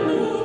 Hallelujah.